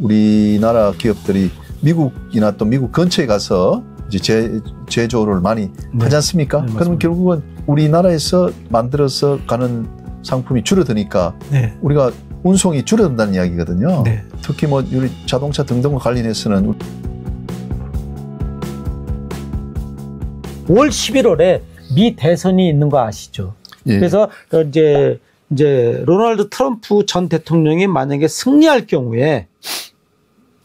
우리나라 기업들이 미국이나 또 미국 근처에 가서 이제 제, 제조를 많이 네. 하지 않습니까? 네, 그러면. 결국은 우리나라에서 만들어서 가는 상품이 줄어드니까 네. 우리가 운송이 줄어든다는 이야기거든요. 네. 특히 뭐 우리 자동차 등등과 관련해서는 5월 11월에 미 대선이 있는 거 아시죠? 예. 그래서 어, 이제 이제 로널드 트럼프 전 대통령이 만약에 승리할 경우에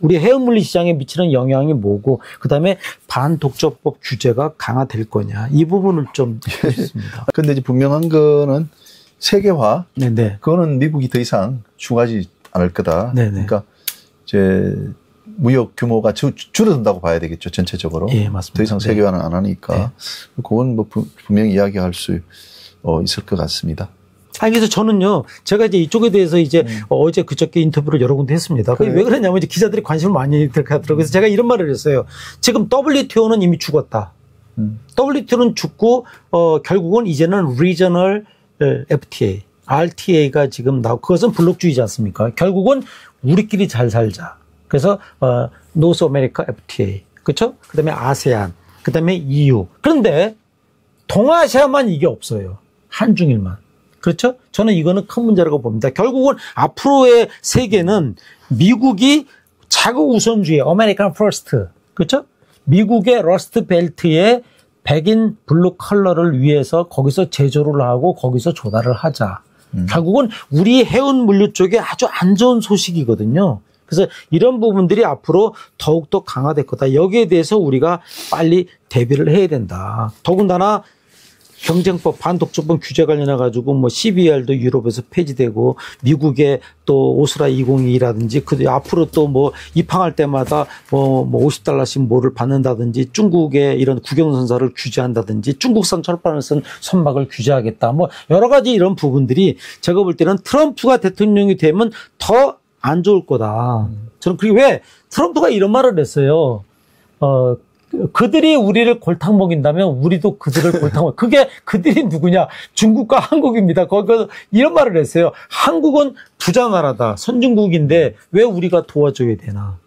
우리 해운물리 시장에 미치는 영향이 뭐고 그다음에 반독점법 규제가 강화될 거냐 이 부분을 좀 보겠습니다. 근데 이제 분명한 거는 세계화 네, 네. 그거는 미국이 더 이상 추가하지 않을 거다. 네네. 그러니까 이제 무역 규모가 주, 줄어든다고 봐야 되겠죠 전체적으로. 예, 맞습니다. 더 이상 네. 세계화는 안 하니까 그건 뭐 부- 분명히 이야기할 수 어, 있을 것 같습니다. 아, 그래서 저는요, 제가 이제 이쪽에 대해서 이제 음. 어제 그저께 인터뷰를 여러 군데 했습니다. 그게? 왜 그러냐면 이제 기자들이 관심을 많이 들하더라고요. 그래서 제가 이런 말을 했어요. 지금 WTO는 이미 죽었다. 음. WTO는 죽고, 어, 결국은 이제는 Regional FTA, RTA가 지금 나오고, 그것은 블록주의지 않습니까? 결국은 우리끼리 잘 살자. 그래서, 어, North America FTA. 그쵸? 그 다음에 아세안. 그 다음에 EU. 그런데 동아시아만 이게 없어요. 한중일만. 그렇죠? 저는 이거는 큰 문제라고 봅니다. 결국은 앞으로의 세계는 미국이 자국 우선주의, American First. 그렇죠? 미국의 러스트 벨트에 백인 블루칼라를 위해서 거기서 제조를 하고 거기서 조달을 하자. 결국은 우리 해운 물류 쪽에 아주 안 좋은 소식이거든요. 그래서 이런 부분들이 앞으로 더욱더 강화될 거다. 여기에 대해서 우리가 빨리 대비를 해야 된다. 더군다나 경쟁법 반독점법 규제 관련해 가지고 뭐 CBR도 유럽에서 폐지되고 미국의 또 오스라 202라든지 그 앞으로 또 뭐 입항할 때마다 뭐, 뭐 50달러씩 뭐를 받는다든지 중국의 이런 국영선사를 규제한다든지 중국산 철판을 쓴 선박을 규제하겠다 뭐 여러 가지 이런 부분들이 제가 볼 때는 트럼프가 대통령이 되면 더 안 좋을 거다. 저는 그게 왜 트럼프가 이런 말을 했어요. 어, 그들이 우리를 골탕 먹인다면 우리도 그들을 골탕 먹. 그게 그들이 누구냐? 중국과 한국입니다. 거기서 이런 말을 했어요. 한국은 부자 나라다. 선진국인데 왜 우리가 도와줘야 되나?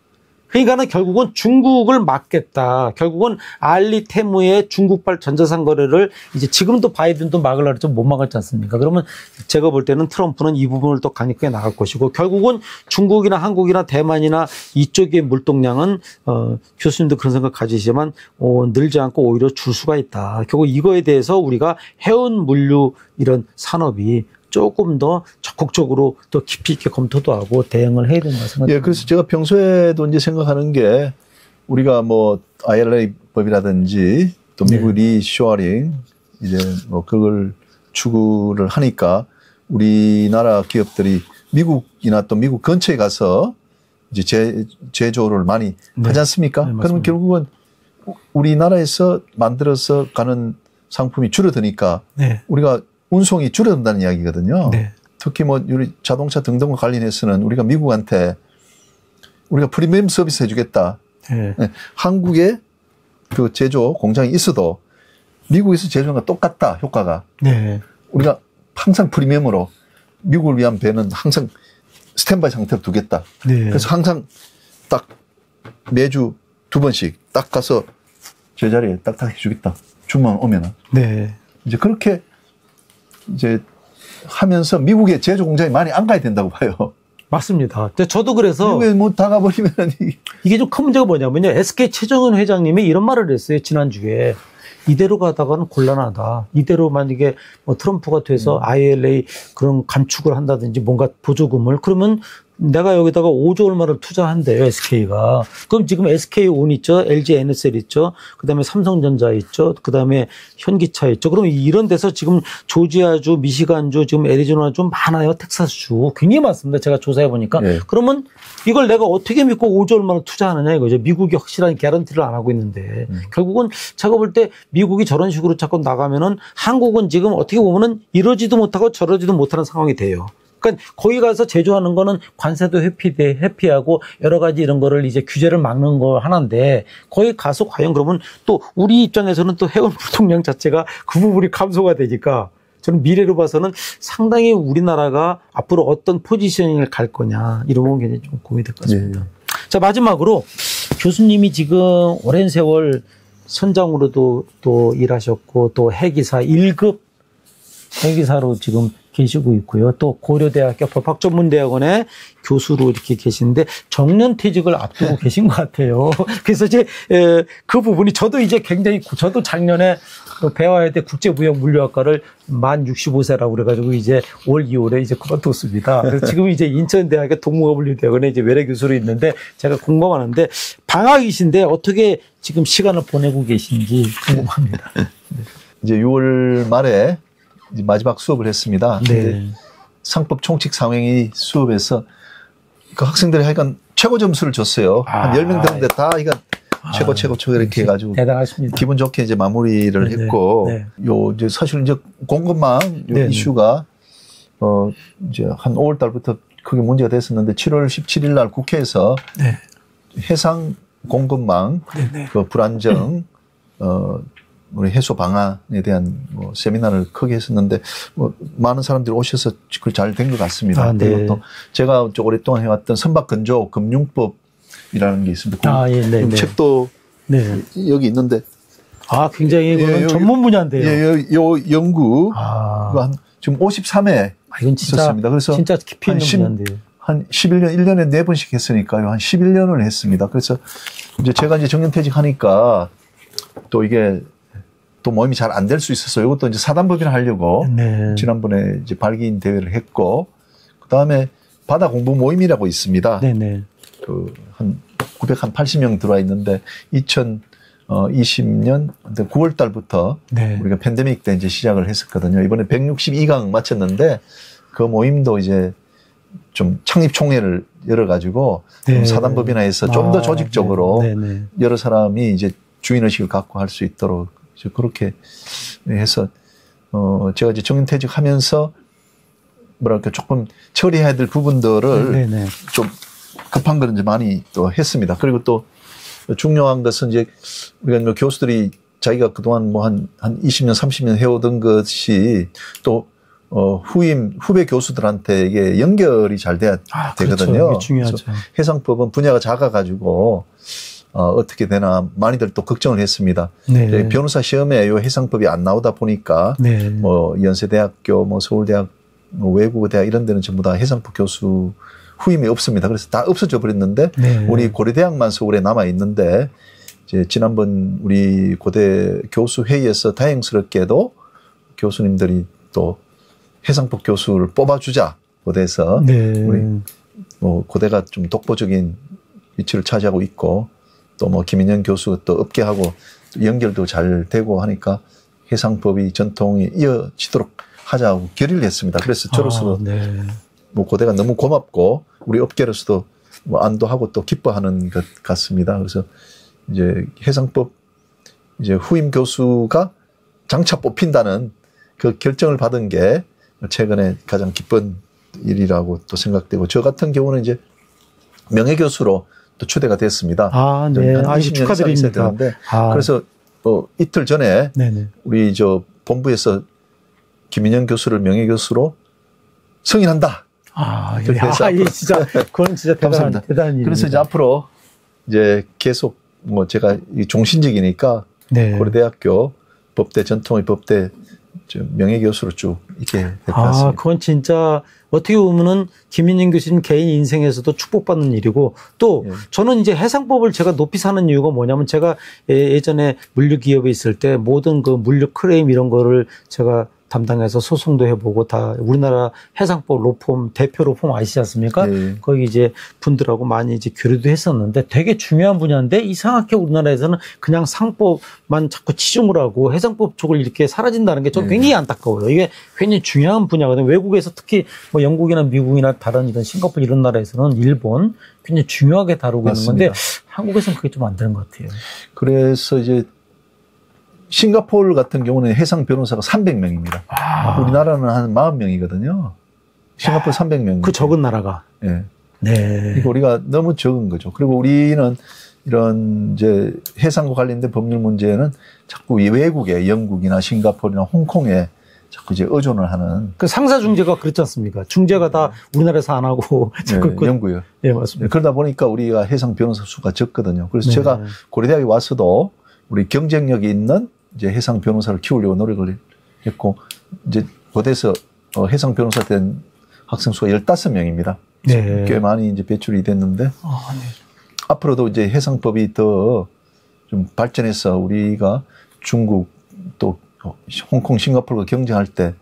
그러니까는 결국은 중국을 막겠다. 결국은 알리 테무의 중국발 전자상 거래를 이제 지금도 바이든도 막으려고 했죠. 못 막았지 않습니까? 그러면 제가 볼 때는 트럼프는 이 부분을 또 강력하게 나갈 것이고 결국은 중국이나 한국이나 대만이나 이쪽의 물동량은 어, 교수님도 그런 생각 가지시지만 어, 늘지 않고 오히려 줄 수가 있다. 결국 이거에 대해서 우리가 해운 물류 이런 산업이 조금 더 적극적으로 더 깊이 있게 검토도 하고 대응을 해야 된다 생각합니다. 예, 그래서 제가 평소에도 이제 생각하는 게 우리가 뭐 IRA 법이라든지 또 네. 미국 리쇼어링 이제 뭐 그걸 추구를 하니까 우리나라 기업들이 미국이나 또 미국 근처에 가서 이제 제, 제조를 많이 네. 하지 않습니까? 네. 그러면 결국은 우- 우리나라에서 만들어서 가는 상품이 줄어드니까 네. 우리가 운송이 줄어든다는 이야기거든요. 네. 특히 뭐 우리 자동차 등등과 관련해서는 우리가 미국한테 우리가 프리미엄 서비스 해주겠다. 네. 네, 한국에 그 제조 공장이 있어도 미국에서 제조한 거 똑같다 효과가. 네. 우리가 항상 프리미엄으로 미국을 위한 배는 항상 스탠바이 상태로 두겠다. 네. 그래서 항상 딱 매주 두 번씩 딱 가서 제자리에 딱딱 해주겠다. 주문 오면은. 네. 이제 그렇게 이제 하면서 미국의 제조 공장이 많이 안 가야 된다고 봐요. 맞습니다. 저도 그래서 미국에 뭐 다가버리면 이- 이게 좀 큰 문제가 뭐냐면요. SK 최정은 회장님이 이런 말을 했어요. 지난 주에. 이대로 가다가는 곤란하다. 이대로 만약에 뭐 트럼프가 돼서 ILA 그런 감축을 한다든지 뭔가 보조금을 그러면 내가 여기다가 5조 얼마를 투자한대요, SK가. 그럼 지금 SK온 있죠, LG 에너셀 있죠, 그 다음에 삼성전자 있죠, 그 다음에 현기차 있죠. 그럼 이런 데서 지금 조지아주, 미시간주, 지금 애리조나주 많아요, 텍사스주. 굉장히 많습니다. 제가 조사해보니까. 예. 그러면 이걸 내가 어떻게 믿고 5조 얼마나 투자하느냐 이거죠. 미국이 확실한 개런티를 안 하고 있는데. 결국은 제가 볼 때 미국이 저런 식으로 자꾸 나가면은 한국은 지금 어떻게 보면은 이러지도 못하고 저러지도 못하는 상황이 돼요. 그러니까 거기 가서 제조하는 거는 관세도 회피돼 회피하고 여러 가지 이런 거를 이제 규제를 막는 거 하나인데 거기 가서 과연 그러면 또 우리 입장에서는 또 해운 불통량 자체가 그 부분이 감소가 되니까 저는 미래로 봐서는 상당히 우리나라가 앞으로 어떤 포지셔닝을 갈 거냐 이런 부분 굉장히 좀 고민이 될것 같습니다. 자, 마지막으로 교수님이 지금 오랜 세월 선장으로도 또 일하셨고 또 해기사 1급 해기사로 지금 계시고 있고요. 또 고려대학교 법학전문대학원의 교수로 이렇게 계시는데 정년 퇴직을 앞두고 계신 것 같아요. 그래서 이제 에, 그 부분이 저도 이제 굉장히 구- 저도 작년에 그 배화여대 국제무역 물류학과를 만 65세라고 그래가지고 이제 올 2월에 이제 그만뒀습니다. 그래서 지금 이제 인천대학의 동무어물류대학원에 이제 외래 교수로 있는데 제가 궁금하는데 방학이신데 어떻게 지금 시간을 보내고 계신지 궁금합니다. 이제 6월 말에 이제 마지막 수업을 했습니다. 네. 상법 총칙 상행위 수업에서 그 학생들이 하여간 최고 점수를 줬어요. 한 아. 10명 되는데 다 이거 최고 아, 최고 최고 이렇게 해가지고 대단하십니다. 기분 좋게 이제 마무리를 네, 네, 했고 네. 요 이제 사실 이제 공급망 요 네, 네. 이슈가 어 이제 한 5월 달부터 크게 문제가 됐었는데 7월 17일 날 국회에서 네. 해상 공급망 네, 네. 그 불안정 어 우리 해소 방안에 대한 뭐 세미나를 크게 했었는데 뭐 많은 사람들이 오셔서 그걸 잘 된 것 같습니다. 아, 네. 그리고 또 제가 좀 오랫동안 해왔던 선박 근조 금융법 이라는 게 있습니다. 아, 예, 네, 그 네. 책도 네. 여기 있는데 아, 굉장히 이거는 예, 요- 전문 분야인데요. 예, 요, 요 연구 아, 가한 지금 53회 아, 이건 진짜 있었습니다. 그래서 진짜 깊이 있는 분야인데요. 한 11년, 1년에 4번씩 했으니까요. 한 11년을 했습니다. 그래서 이제 제가 이제 정년퇴직하니까 또 이게 또 모임이 잘 안 될 수 있어서 이것도 이제 사단법인을 하려고 네. 지난번에 이제 발기인 대회를 했고 그 다음에 바다 공부 모임이라고 있습니다. 네, 네. 그한 980명 들어와 있는데 2020년 9월 달부터 네. 우리가 팬데믹 때 이제 시작을 했었거든요. 이번에 162강 마쳤는데 그 모임도 이제 좀 창립 총회를 열어 가지고 좀 사단법인화해서 좀더 아, 조직적으로 네, 네. 여러 사람이 이제 주인 의식을 갖고 할 수 있도록 그렇게 해서 어 제가 이제 정년 퇴직하면서 뭐랄까 조금 처리해야 될 부분들을 네, 네. 좀 급한 이제 많이 또 했습니다. 그리고 또 중요한 것은 이제 우리가 뭐 교수들이 자기가 그동안 뭐 한, 한 20년, 30년 해오던 것이 또, 어, 후임, 후배 교수들한테 이게 연결이 잘 돼야 아, 되거든요. 그렇죠. 중요하죠. 해상법은 분야가 작아가지고, 어, 어떻게 되나 많이들 또 걱정을 했습니다. 네. 변호사 시험에 이 해상법이 안 나오다 보니까 네. 뭐 연세대학교, 뭐 서울대학, 뭐 외국어대학 이런 데는 전부 다 해상법 교수 후임이 없습니다. 그래서 다 없어져 버렸는데 네. 우리 고려대학만 서울에 남아 있는데 이제 지난번 우리 고대 교수 회의에서 다행스럽게도 교수님들이 또 해상법 교수를 뽑아주자 고대에서 네. 우리 뭐 고대가 좀 독보적인 위치를 차지하고 있고 또 뭐 김인영 교수 또 업계하고 연결도 잘 되고 하니까 해상법이 전통이 이어지도록 하자고 결의를 했습니다. 그래서 저로서 아, 네. 뭐 고대가 너무 고맙고 우리 업계로서도 뭐 안도하고 또 기뻐하는 것 같습니다. 그래서 이제 해상법 이제 후임 교수가 장차 뽑힌다는 그 결정을 받은 게 최근에 가장 기쁜 일이라고 또 생각되고 저 같은 경우는 이제 명예 교수로 또 초대가 됐습니다. 아, 네. 한 아, 20년 이상 있어야 축하드립니다. 되는데 아, 그래서 어, 이틀 전에 네네. 우리 저 본부에서 김인영 교수를 명예 교수로 승인한다. 아, 예. 그렇게 해서 아, 예, 진짜, 그건 진짜 대단한, 감사합니다. 대단한 일입니다. 그래서 이제 앞으로 이제 계속 뭐 제가 이 종신직이니까 네. 고려대학교 법대 전통의 법대 저 명예 교수로 쭉 있게 될것 아, 같습니다. 그건 진짜 어떻게 보면은 김인영 교수님 개인 인생에서도 축복받는 일이고 또 예. 저는 이제 해상법을 제가 높이 사는 이유가 뭐냐면 제가 예- 예전에 물류 기업에 있을 때 모든 그 물류 크레임 이런 거를 제가 담당해서 소송도 해보고 다 우리나라 해상법 로펌 대표 로펌 아시지 않습니까? 예. 거기 이제 분들하고 많이 이제 교류도 했었는데 되게 중요한 분야인데 이상하게 우리나라에서는 그냥 상법만 자꾸 치중을 하고 해상법 쪽을 이렇게 사라진다는 게 저는 네. 굉장히 안타까워요. 이게 굉장히 중요한 분야거든요. 외국에서 특히 뭐 영국이나 미국이나 다른 이런 싱가포르 이런 나라에서는 일본 굉장히 중요하게 다루고 있는 건데 맞습니다. 한국에서는 그게 좀 안 되는 것 같아요. 그래서 이제 싱가포르 같은 경우는 해상 변호사가 300명입니다. 아, 우리나라는 한 40명이거든요. 싱가포르 300명. 그 적은 나라가. 예. 네. 그러니까 우리가 너무 적은 거죠. 그리고 우리는 이런 이제 해상과 관련된 법률 문제는 자꾸 이 외국에 영국이나 싱가포르나 홍콩에 자꾸 이제 의존을 하는 그 상사 중재가 그렇지 않습니까? 중재가 다 우리나라에서 안 하고 자꾸 네, 그- 연구요. 예 네, 맞습니다. 그러다 보니까 우리가 해상 변호사 수가 적거든요. 그래서 네. 제가 고려대학에 와서도 우리 경쟁력이 있는 이제 해상 변호사를 키우려고 노력을 했고 이제 고대에서 어, 해상 변호사 된 학생 수가 15명입니다. 네. 꽤 많이 이제 배출이 됐는데 아, 네. 앞으로도 이제 해상법이 더 좀 발전해서 우리가 중국 또 홍콩, 싱가포르가 경쟁할 때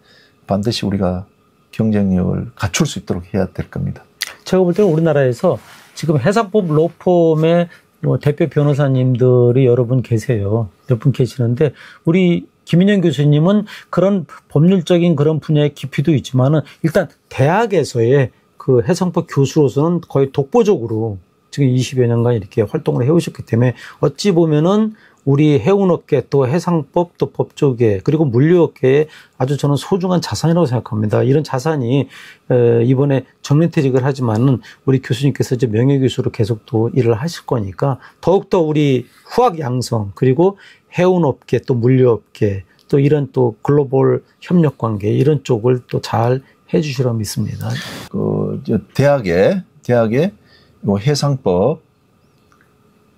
반드시 우리가 경쟁력을 갖출 수 있도록 해야 될 겁니다. 제가 볼 때는 우리나라에서 지금 해상법 로펌의 뭐 대표 변호사님들이 여러 분 계세요. 몇 분 계시는데 우리 김인영 교수님은 그런 법률적인 그런 분야의 깊이도 있지만은 일단 대학에서의 그 해상법 교수로서는 거의 독보적으로 지금 20여 년간 이렇게 활동을 해오셨기 때문에 어찌 보면은 우리 해운업계 또 해상법 또 법조계 그리고 물류업계에 아주 저는 소중한 자산이라고 생각합니다. 이런 자산이 에, 이번에 정년퇴직을 하지만은 우리 교수님께서 이제 명예교수로 계속 또 일을 하실 거니까 더욱더 우리 후학 양성 그리고 해운업계 또 물류업계 또 이런 또 글로벌 협력 관계 이런 쪽을 또 잘 해주시라 믿습니다. 그, 저 대학에, 대학에 뭐 해상법,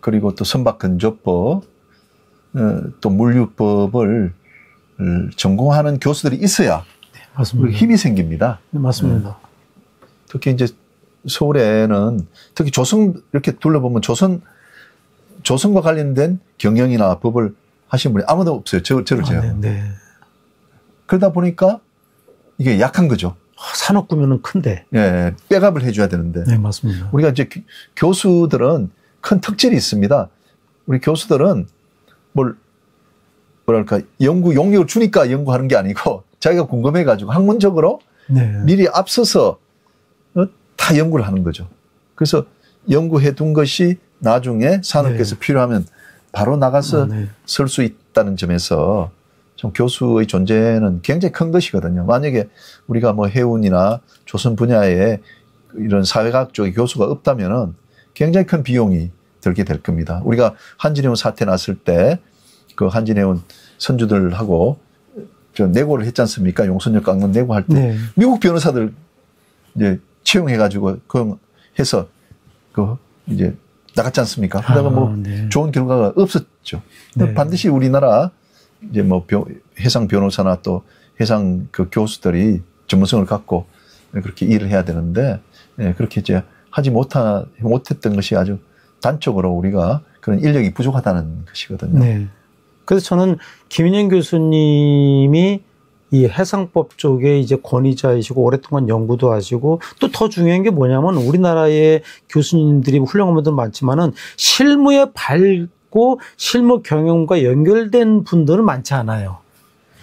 그리고 또 선박 근조법, 어, 또 물류법을 어, 전공하는 교수들이 있어야 맞습니다. 우리 힘이 생깁니다. 네, 맞습니다. 특히 이제 서울에는 특히 조선 이렇게 둘러보면 조선 조선과 관련된 경영이나 법을 하신 분이 아무도 없어요. 저, 저를 아, 제외. 네, 네. 그러다 보니까 이게 약한 거죠. 아, 산업 구면은 큰데. 예, 백업을 해줘야 되는데 네, 맞습니다. 우리가 이제 교- 교수들은 큰 특질이 있습니다. 우리 교수들은 뭘 뭐랄까 연구 용역을 주니까 연구하는 게 아니고 자기가 궁금해 가지고 학문적으로 네. 미리 앞서서 어, 다 연구를 하는 거죠. 그래서 연구해 둔 것이 나중에 산업께서 필요하면 바로 나가서 네. 아, 네. 쓸수 있다는 점에서 좀 교수의 존재는 굉장히 큰 것이거든요. 만약에 우리가 뭐 해운이나 조선 분야에 이런 사회과학 쪽의 교수가 없다면은 굉장히 큰 비용이 들게 될 겁니다. 우리가 한진해운 사태 났을 때 그 한진해운 선주들하고 저 내고를 했지 않습니까? 용선역 강론 내고 할 때 네. 미국 변호사들 이제 채용해가지고 그 해서 그 이제 나갔지 않습니까? 그러다가 아, 뭐 네. 좋은 결과가 없었죠. 네. 반드시 우리나라 이제 뭐 변- 해상 변호사나 또 해상 그 교수들이 전문성을 갖고 그렇게 일을 해야 되는데 예, 그렇게 이제 하지 못하 못했던 것이 아주 단적으로 우리가 그런 인력이 부족하다는 것이거든요. 네. 그래서 저는 김인영 교수님이 이 해상법 쪽에 이제 권위자이시고 오랫동안 연구도 하시고 또 더 중요한 게 뭐냐면 우리나라의 교수님들이 훌륭한 분들 많지만은 실무에 밝고 실무 경영과 연결된 분들은 많지 않아요.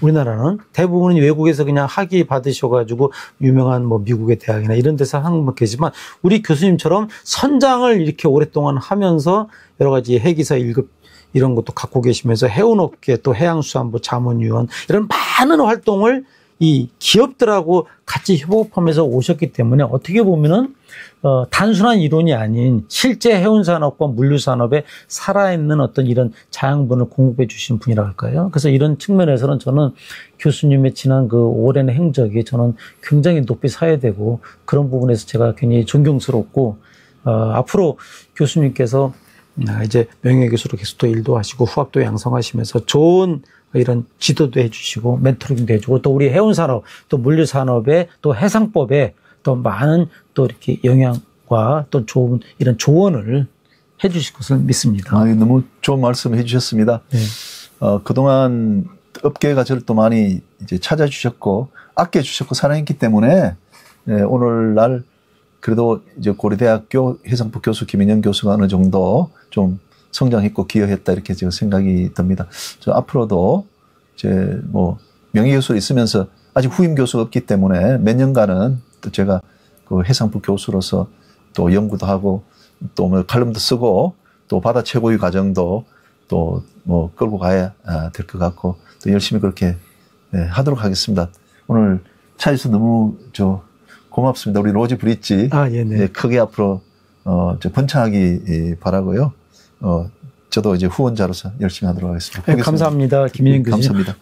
우리나라는 대부분은 외국에서 그냥 학위 받으셔가지고 유명한 뭐 미국의 대학이나 이런 데서 하는 분 계지만 우리 교수님처럼 선장을 이렇게 오랫동안 하면서 여러 가지 해기사 1급 이런 것도 갖고 계시면서 해운업계 또 해양수산부 자문위원 이런 많은 활동을 이 기업들하고 같이 협업하면서 오셨기 때문에 어떻게 보면은 어, 단순한 이론이 아닌 실제 해운 산업과 물류 산업에 살아있는 어떤 이런 자양분을 공급해 주신 분이라 할까요? 그래서 이런 측면에서는 저는 교수님의 지난 그 오랜 행적이 저는 굉장히 높이 사야 되고 그런 부분에서 제가 굉장히 존경스럽고 어, 앞으로 교수님께서 아, 이제 명예교수로 계속 또 일도 하시고 후학도 양성하시면서 좋은 이런 지도도 해주시고 멘토링도 해주고 또 우리 해운산업 또 물류산업에 또 해상법에 또 많은 또 이렇게 영향과 또 좋은 이런 조언을 해주실 것을 믿습니다. 아, 너무 좋은 말씀 해주셨습니다. 네. 어, 그동안 업계가 저를 또 많이 이제 찾아주셨고, 아껴주셨고, 사랑했기 때문에, 예, 오늘날 그래도 이제 고려대학교 해상부 교수 김인영 교수가 어느 정도 좀 성장했고 기여했다 이렇게 제가 생각이 듭니다. 저 앞으로도 이제 뭐 명예교수 있으면서 아직 후임 교수가 없기 때문에 몇 년간은 또 제가 그 해상부 교수로서 또 연구도 하고 또 뭐 칼럼도 쓰고 또 바다 최고위 과정도 또 뭐 끌고 가야 될 것 같고 또 열심히 그렇게 예, 하도록 하겠습니다. 오늘 차에서 너무 저 고맙습니다. 우리 로지 브릿지 아, 예, 네. 예, 크게 앞으로 어, 저 번창하기 예, 바라고요. 어, 저도 이제 후원자로서 열심히 하도록 하겠습니다. 네, 감사합니다. 김인영 교수님. 감사합니다.